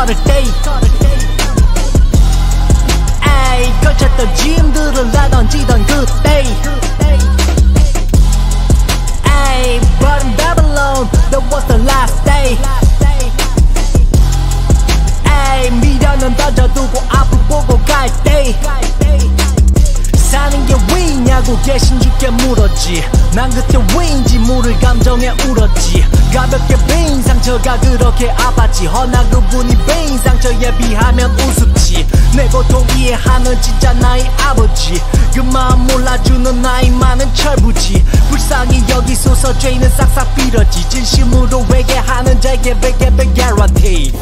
걸을 때 에이 걸쳤던 짐들을 내던지던 그때 에이 but in Babylon that was the last day 에이 미련은 던져두고 앞을 보고 갈때 사는 게 왜냐고 계신 주께 물었지. 난 그때 왜인지 모를 감정에 울었지. 가볍게 베인 상처가 그렇게 아팠지. 허나 그분이 베인 상처에 비하면 우습지. 내 고통 이해하는 진짜 나의 아버지. 그 마음 몰라주는 나이 많은 철부지. 불쌍히 여기소서 죄는 싹싹 빌었지. 진심으로 회개하는 자에게 베개 베 guarantee.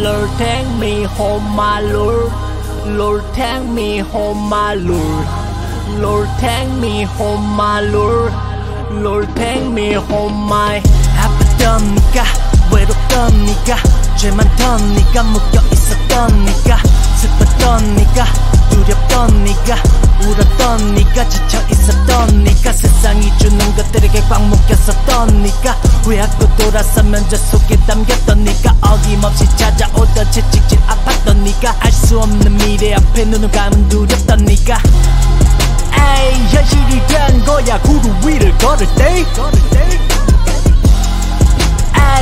Lord take me home my Lord. Lord take me home my Lord Lord take me home my Lord. Lord take me home my 아팠던 니가 외롭던 니가 죄 많던 니가 묶여 있었던 니가 슬펐던 니가 두렵던 니가 울었던 니가 지쳐 있었던 니가 세상이 주는 것들에게 꽉 묶였었던 니가 후회하고 돌아서면 저 속에 담겼던 니가 어김없이 찾아오던 채찍질 아팠던 니가 알 수 없는 미래 앞에 눈을 감은 두렵 야 구루 위를 걸을 때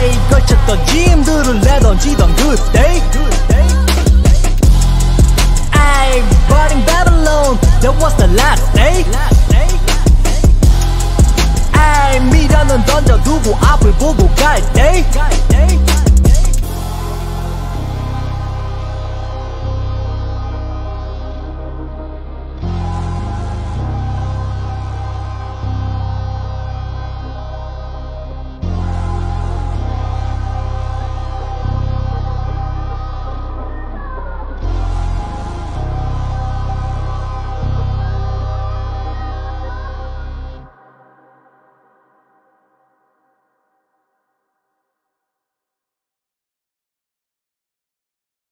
에이 걸쳤던 짐들을 내던지던 그때 에이 but in Babylon that was the last day 에이 미련은 던져두고 앞을 보고 갈때